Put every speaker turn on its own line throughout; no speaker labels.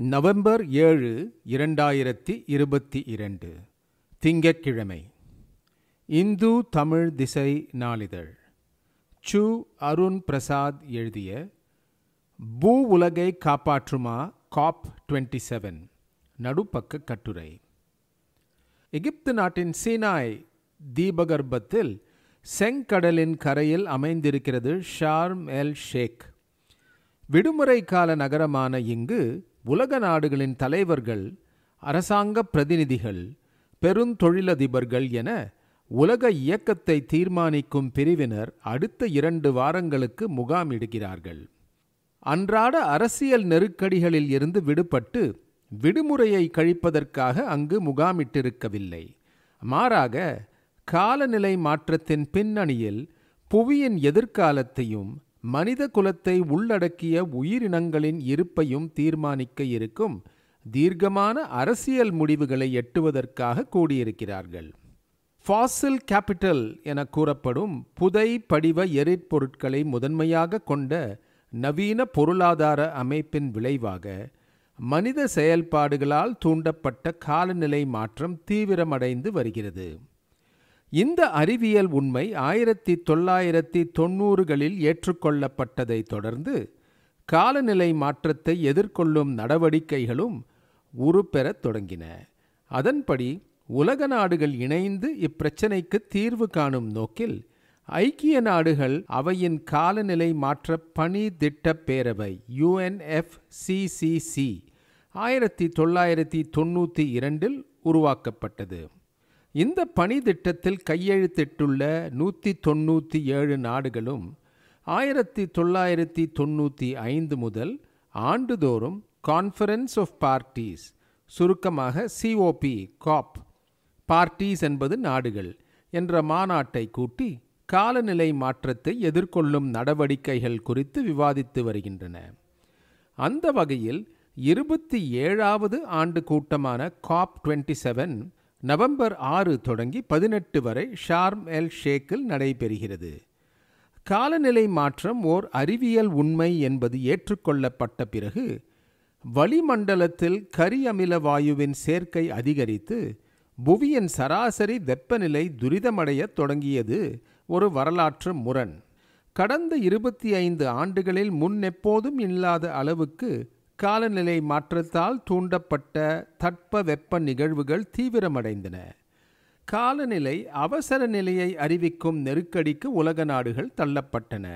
November ஏழு இரண்டாயிரத்தி இருபத்தி இரண்டு. திங்கட்கிழமை. இந்து தமிழ் திசை நாளிதழ். சு. அருண் பிரசாத் எழுதிய பூ உலகை காப்பாற்றுமா காப் டுவெண்ட்டி செவன். நடுப்பக்க கட்டுரை. எகிப்து நாட்டின் சீனாய் தீபகற்பத்தில் செங்கடலின் கரையில் அமைந்திருக்கிறது ஷார்ம் எல் ஷேக். விடுமுறை கால நகரமான இங்கு உலக நாடுகளின் தலைவர்கள் அரசாங்க பிரதிநிதிகள் பெருந்தொழிலதிபர்கள் என உலக இயக்கத்தை தீர்மானிக்கும் பிரிவினர் அடுத்த இரண்டு வாரங்களுக்கு முகாமிடுகிறார்கள். அன்றாட அரசியல் நெருக்கடிகளில் இருந்து விடுபட்டு விடுமுறையை கழிப்பதற்காக அங்கு முகாமிட்டிருக்கவில்லை. மாறாக காலநிலை மாற்றத்தின் பின்னணியில் புவியின் எதிர்காலத்தையும் மனித குலத்தை உள்ளடக்கிய உயிரினங்களின் இருப்பையும் தீர்மானிக்க இருக்கும் தீர்க்கமான அரசியல் முடிவுகளை எட்டுவதற்காக கூடியிருக்கிறார்கள். ஃபாசில் கேபிட்டல் என கூறப்படும் புதை படிவ எரிபொருட்களை முதன்மையாக கொண்ட நவீன பொருளாதார அமைப்பின் விளைவாக மனித செயல்பாடுகளால் தூண்டப்பட்ட காலநிலை மாற்றம் தீவிரமடைந்து வருகிறது. இந்த அறிவியல் உண்மை ஆயிரத்தி தொள்ளாயிரத்தி தொண்ணூறுகளில் ஏற்றுக்கொள்ளப்பட்டதை தொடர்ந்து காலநிலை மாற்றத்தை எதிர்கொள்ளும் நடவடிக்கைகளும் உருப்பெறத் தொடங்கின. அதன்படி உலக நாடுகள் இணைந்து இப்பிரச்சினைக்கு தீர்வு காணும் நோக்கில் ஐக்கிய நாடுகள் அவையின் காலநிலை மாற்ற பணி திட்ட பேரவை யுஎன்எஃப்சிசிசி ஆயிரத்தி தொள்ளாயிரத்தி தொண்ணூற்றி இரண்டில் உருவாக்கப்பட்டது. இந்த பணி திட்டத்தில் கையெழுத்திட்டுள்ள நூற்றி தொண்ணூற்றி ஏழு நாடுகளும் ஆயிரத்தி தொள்ளாயிரத்தி தொண்ணூற்றி ஐந்து முதல் ஆண்டுதோறும் கான்ஃபரன்ஸ் ஆஃப் பார்ட்டிஸ் சுருக்கமாக C O P COP parties என்பது நாடுகள் என்ற மாநாட்டை கூட்டி காலநிலை மாற்றத்தை எதிர்கொள்ளும் நடவடிக்கைகள் குறித்து விவாதித்து வருகின்றன. அந்த வகையில் இருபத்தி ஏழாவது ஆண்டு கூட்டமான காப் டுவெண்ட்டி செவன் நவம்பர் ஆறு தொடங்கி பதினெட்டு வரை ஷார்ம் எல் ஷேக்கில் நடைபெறுகிறது. காலநிலை மாற்றம் ஓர் அறிவியல் உண்மை என்பது ஏற்றுக்கொள்ளப்பட்ட பிறகு வளிமண்டலத்தில் கரி அமில வாயுவின் சேர்க்கை அதிகரித்து புவியின் சராசரி வெப்பநிலை துரிதமடைய தொடங்கியது ஒரு வரலாற்று முரண். கடந்த இருபத்தி ஐந்து ஆண்டுகளில் முன்னெப்போதும் இல்லாத அளவுக்கு காலநிலை மாற்றத்தால் தூண்டப்பட்ட தட்ப வெப்ப நிகழ்வுகள் தீவிரமடைந்தன. காலநிலை அவசர நிலையை அறிவிக்கும் நெருக்கடிக்கு உலக நாடுகள் தள்ளப்பட்டன.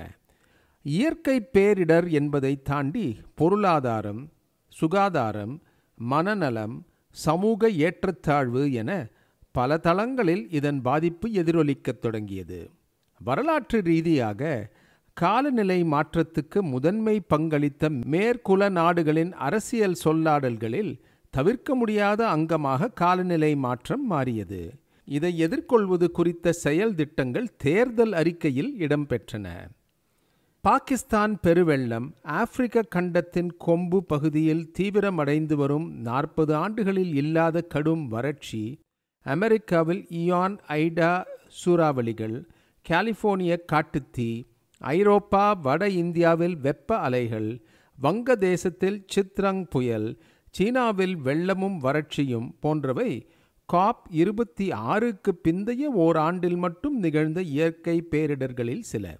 இயற்கை பேரிடர் என்பதை தாண்டி பொருளாதாரம் சுகாதாரம் மனநலம் சமூக ஏற்றத்தாழ்வு என பல தளங்களில் இதன் பாதிப்பு எதிரொலிக்கத் தொடங்கியது. வரலாற்று ரீதியாக காலநிலை மாற்றத்துக்கு முதன்மை பங்களித்த மேற்குல நாடுகளின் அரசியல் சொல்லாடல்களில் தவிர்க்க முடியாத அங்கமாக காலநிலை மாற்றம் மாறியது. இதை எதிர்கொள்வது குறித்த செயல் திட்டங்கள் தேர்தல் அறிக்கையில் இடம்பெற்றன. பாகிஸ்தான் பெருவெள்ளம் ஆப்பிரிக்க கண்டத்தின் கொம்பு பகுதியில் தீவிரமடைந்து வரும் நாற்பது ஆண்டுகளில் இல்லாத கடும் வறட்சி அமெரிக்காவில் இயான் ஐடா சூறாவளிகள் கலிஃபோர்னிய காட்டுத்தீ ஐரோப்பா வட இந்தியாவில் வெப்ப அலைகள் வங்கதேசத்தில் சித்ரங் புயல் சீனாவில் வெள்ளமும் வறட்சியும் போன்றவை காப் இருபத்தி ஆறுக்கு பிந்தைய ஓராண்டில் மட்டும் நிகழ்ந்த இயற்கை பேரிடர்களில் சில.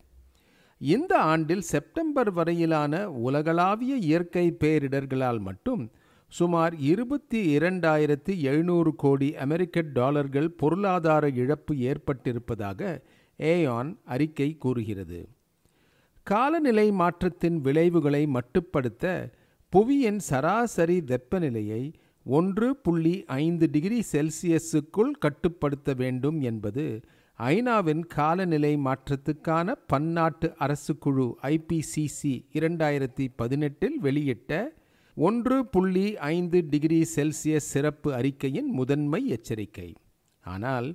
இந்த ஆண்டில் செப்டம்பர் வரையிலான உலகளாவிய இயற்கை பேரிடர்களால் மட்டும் சுமார் இருபத்தி இரண்டாயிரத்தி எழுநூறு கோடி அமெரிக்க டாலர்கள் பொருளாதார இழப்பு ஏற்பட்டிருப்பதாக ஏயான் அறிக்கை கூறுகிறது. காலநிலை மாற்றத்தின் விளைவுகளை மட்டுப்படுத்த புவியின் சராசரி வெப்பநிலையை ஒன்று புள்ளி ஐந்து டிகிரி செல்சியஸுக்குள் கட்டுப்படுத்த வேண்டும் என்பது ஐநாவின் காலநிலை மாற்றத்துக்கான பன்னாட்டு அரசு குழு ஐபிசிசி இரண்டாயிரத்தி பதினெட்டில் வெளியிட்ட ஒன்று புள்ளி ஐந்து டிகிரி செல்சியஸ் சிறப்பு அறிக்கையின் முதன்மை எச்சரிக்கை. ஆனால்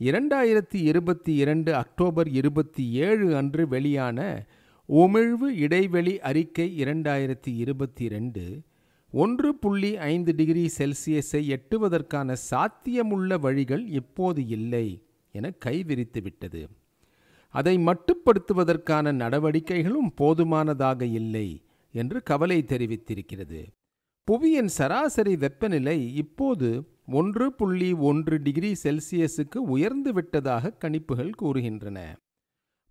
இரண்டாயிரத்தி இருபத்தி இரண்டு அக்டோபர் இருபத்தி ஏழு அன்று வெளியான உமிழ்வு இடைவெளி அறிக்கை இரண்டாயிரத்தி இருபத்தி ரெண்டு ஒன்று புள்ளி ஐந்து டிகிரி செல்சியஸை எட்டுவதற்கான சாத்தியமுள்ள வழிகள் இப்போது இல்லை என கைவிரித்து விட்டது அதை மட்டுப்படுத்துவதற்கான நடவடிக்கைகளும் போதுமானதாக இல்லை என்று கவலை தெரிவித்திருக்கிறது. புவியின் சராசரி வெப்பநிலை இப்போது ஒன்று புள்ளி ஒன்று டிகிரி செல்சியஸுக்கு உயர்ந்து விட்டதாக கணிப்புகள் கூறுகின்றன.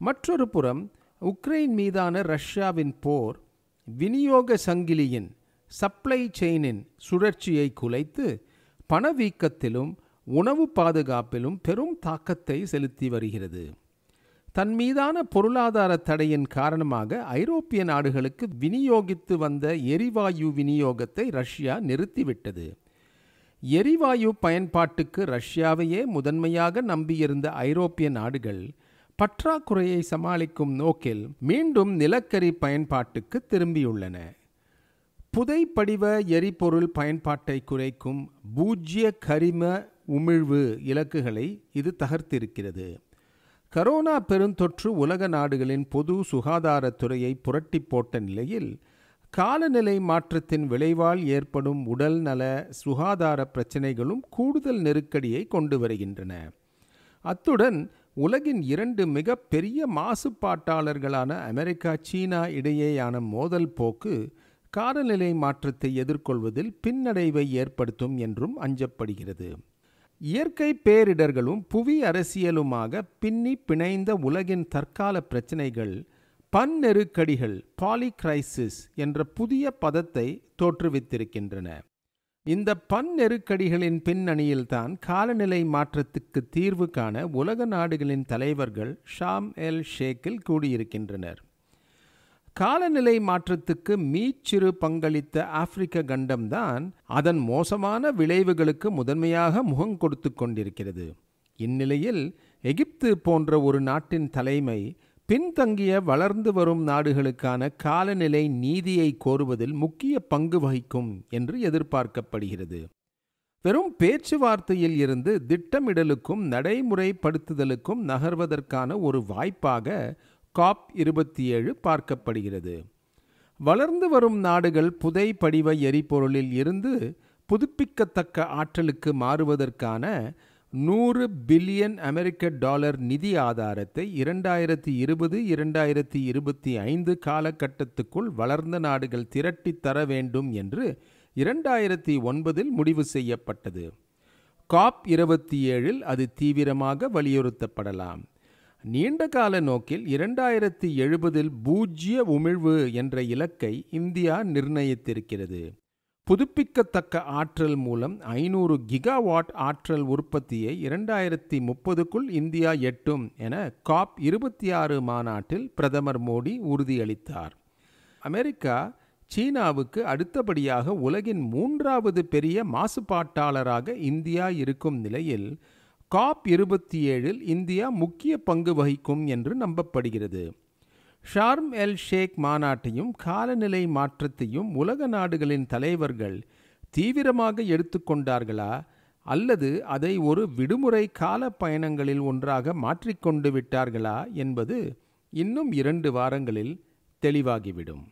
மற்றொரு புறம் உக்ரைன் மீதான ரஷ்யாவின் போர் விநியோக சங்கிலியின் சப்ளை செயினின் சுழற்சியை குலைத்து பணவீக்கத்திலும் உணவு பாதுகாப்பிலும் பெரும் தாக்கத்தை செலுத்தி வருகிறது. தன் மீதான பொருளாதார தடையின் காரணமாக ஐரோப்பிய நாடுகளுக்கு விநியோகித்து வந்த எரிவாயு விநியோகத்தை ரஷ்யா நிறுத்திவிட்டது. எரிவாயு பயன்பாட்டுக்கு ரஷ்யாவையே முதன்மையாக நம்பியிருந்த ஐரோப்பிய நாடுகள் பற்றாக்குறையை சமாளிக்கும் நோக்கில் மீண்டும் நிலக்கரி பயன்பாட்டுக்கு திரும்பியுள்ளன. புதைப்படிவ எரிபொருள் பயன்பாட்டை குறைக்கும் பூஜ்ய கரிம உமிழ்வு இலக்குகளை இது தகர்த்திருக்கிறது. கரோனா பெருந்தொற்று உலக நாடுகளின் பொது சுகாதாரத்துறையை புரட்டி போட்ட நிலையில் காலநிலை மாற்றத்தின் விளைவால் ஏற்படும் உடல் நல சுகாதார பிரச்சினைகளும் கூடுதல் நெருக்கடியை கொண்டு வருகின்றன. அத்துடன் உலகின் இரண்டு மிக பெரிய மாசுபாட்டாளர்களான அமெரிக்கா சீனா இடையேயான மோதல் போக்கு காலநிலை மாற்றத்தை எதிர்கொள்வதில் பின்னடைவை ஏற்படுத்தும் என்றும் அஞ்சப்படுகிறது. இயற்கை பேரிடர்களும் புவி அரசியலுமாக பின்னி பிணைந்த உலகின் தற்கால பிரச்சினைகள் பன்னெருக்கடிகள் பாலிகிரைசிஸ் என்ற புதிய பதத்தை தோற்றுவித்திருக்கின்றன. இந்த பன்னெருக்கடிகளின் பின்னணியில்தான் காலநிலை மாற்றத்துக்கு தீர்வு காண உலக நாடுகளின் தலைவர்கள் ஷாம் எல் ஷேக்கில் கூடியிருக்கின்றனர். காலநிலை மாற்றத்துக்கு மீச்சிறு பங்களித்த ஆப்பிரிக்க கண்டம்தான் அதன் மோசமான விளைவுகளுக்கு முதன்மையாக முகம் கொடுத்து கொண்டிருக்கிறது. இந்நிலையில் எகிப்து போன்ற ஒரு நாட்டின் தலைமை பின்தங்கிய வளர்ந்து வரும் நாடுகளுக்கான காலநிலை நீதியை கோருவதில் முக்கிய பங்கு வகிக்கும் என்று எதிர்பார்க்கப்படுகிறது. வெறும் பேச்சுவார்த்தையில் இருந்து திட்டமிடலுக்கும் நடைமுறைப்படுத்துதலுக்கும் நகர்வதற்கான ஒரு வாய்ப்பாக காப் இருபத்தி ஏழு பார்க்கப்படுகிறது. வளர்ந்து வரும் நாடுகள் புதை படிவ எரிபொருளில் இருந்து புதுப்பிக்கத்தக்க ஆற்றலுக்கு மாறுவதற்கான நூறு பில்லியன் அமெரிக்க டாலர் நிதி ஆதாரத்தை இரண்டாயிரத்தி இருபது இரண்டாயிரத்தி இருபத்தி ஐந்து காலகட்டத்துக்குள் வளர்ந்த நாடுகள் திரட்டித் தர வேண்டும் என்று இரண்டாயிரத்தி ஒன்பதில் முடிவு செய்யப்பட்டது. காப் இருபத்தி ஏழில் அது தீவிரமாக வலியுறுத்தப்படலாம். நீண்டகால நோக்கில் இரண்டாயிரத்தி எழுபதில் பூஜ்ய உமிழ்வு என்ற இலக்கை இந்தியா நிர்ணயித்திருக்கிறது. புதுப்பிக்கத்தக்க ஆற்றல் மூலம் ஐநூறு கிகாவாட் ஆற்றல் உற்பத்தியை இரண்டாயிரத்தி முப்பதுக்குள் இந்தியா எட்டும் என காப் இருபத்தி ஆறு மாநாட்டில் பிரதமர் மோடி உறுதியளித்தார். அமெரிக்கா சீனாவுக்கு அடுத்தபடியாக உலகின் மூன்றாவது பெரிய மாசுபாட்டாளராக இந்தியா இருக்கும் நிலையில் காப் இருபத்தி ஏழில் இந்தியா முக்கிய பங்கு வகிக்கும் என்று நம்பப்படுகிறது. ஷார்ம் எல் ஷேக் மாநாட்டையும் காலநிலை மாற்றத்தையும் உலக நாடுகளின் தலைவர்கள் தீவிரமாக எடுத்துக்கொண்டார்களா அல்லது அதை ஒரு விடுமுறை கால பயணங்களில் ஒன்றாக மாற்றிக்கொண்டு விட்டார்களா? என்பது இன்னும் இரண்டு வாரங்களில் தெளிவாகிவிடும்.